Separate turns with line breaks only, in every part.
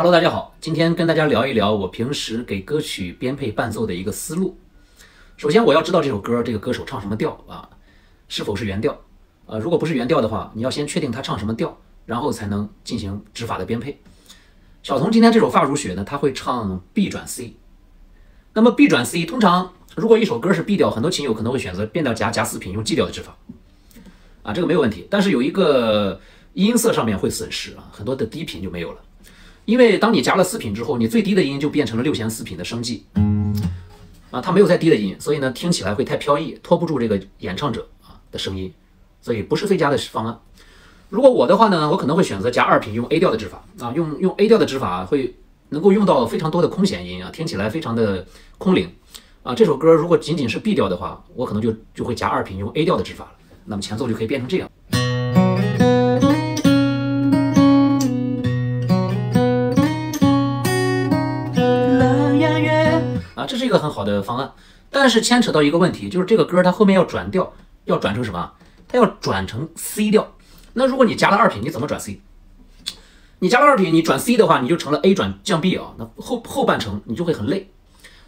Hello，大家好，今天跟大家聊一聊我平时给歌曲编配伴奏的一个思路。首先，我要知道这首歌这个歌手唱什么调啊，是否是原调？呃，如果不是原调的话，你要先确定他唱什么调，然后才能进行指法的编配。小童今天这首《发如雪》呢，他会唱 B 转 C。那么 B 转 C，通常如果一首歌是 B 调，很多琴友可能会选择变调夹夹四品，用 G 调的指法。啊，这个没有问题，但是有一个音色上面会损失啊，很多的低频就没有了。因为当你夹了四品之后，你最低的音就变成了六弦四品的升记啊，它没有再低的音，所以呢听起来会太飘逸，拖不住这个演唱者啊的声音，所以不是最佳的方案。如果我的话呢，我可能会选择夹二品，用 A 调的指法啊，用用 A 调的指法会能够用到非常多的空弦音啊，听起来非常的空灵啊。这首歌如果仅仅是 B 调的话，我可能就就会夹二品，用 A 调的指法了，那么前奏就可以变成这样。这是一个很好的方案，但是牵扯到一个问题，就是这个歌它后面要转调，要转成什么？它要转成 C 调。那如果你加了二品，你怎么转 C？你加了二品，你转 C 的话，你就成了 A 转降 B 啊。那后后半程你就会很累，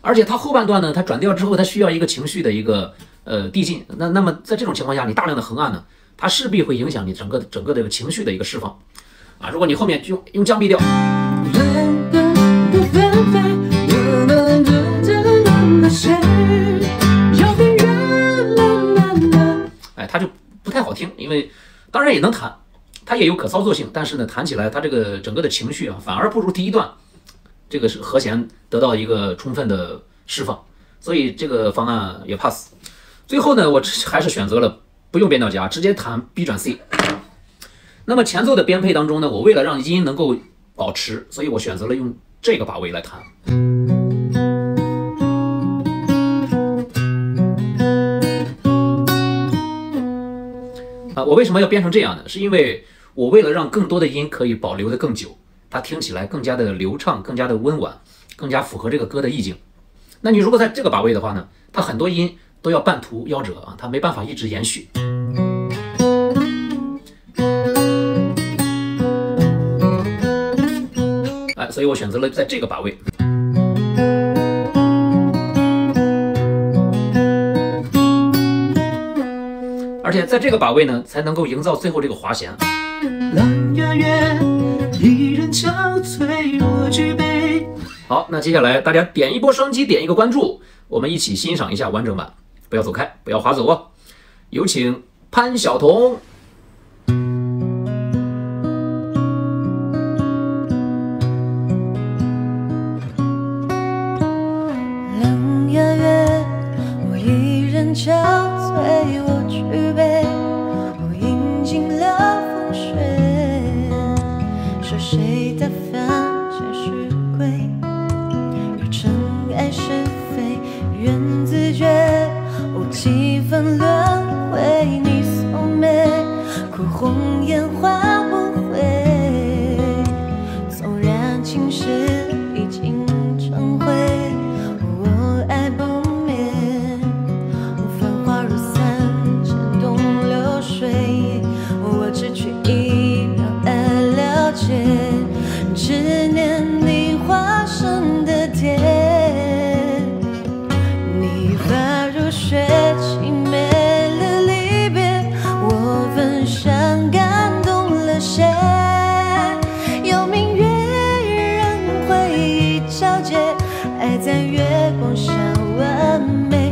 而且它后半段呢，它转调之后，它需要一个情绪的一个呃递进。那那么在这种情况下，你大量的横按呢，它势必会影响你整个整个这个情绪的一个释放啊。如果你后面用用降 B 调。它就不太好听，因为当然也能弹，它也有可操作性，但是呢，弹起来它这个整个的情绪啊，反而不如第一段这个是和弦得到一个充分的释放，所以这个方案也 pass。最后呢，我还是选择了不用变调夹，直接弹 B 转 C。那么前奏的编配当中呢，我为了让音能够保持，所以我选择了用这个把位来弹。我为什么要编成这样呢？是因为我为了让更多的音可以保留的更久，它听起来更加的流畅，更加的温婉，更加符合这个歌的意境。那你如果在这个把位的话呢，它很多音都要半途夭折啊，它没办法一直延续。哎，所以我选择了在这个把位。且在这个把位呢，才能够营造最后这个滑弦。好，那接下来大家点一波双击，点一个关注，我们一起欣赏一下完整版。不要走开，不要划走哦。有请潘晓彤。
我爱在月光下完美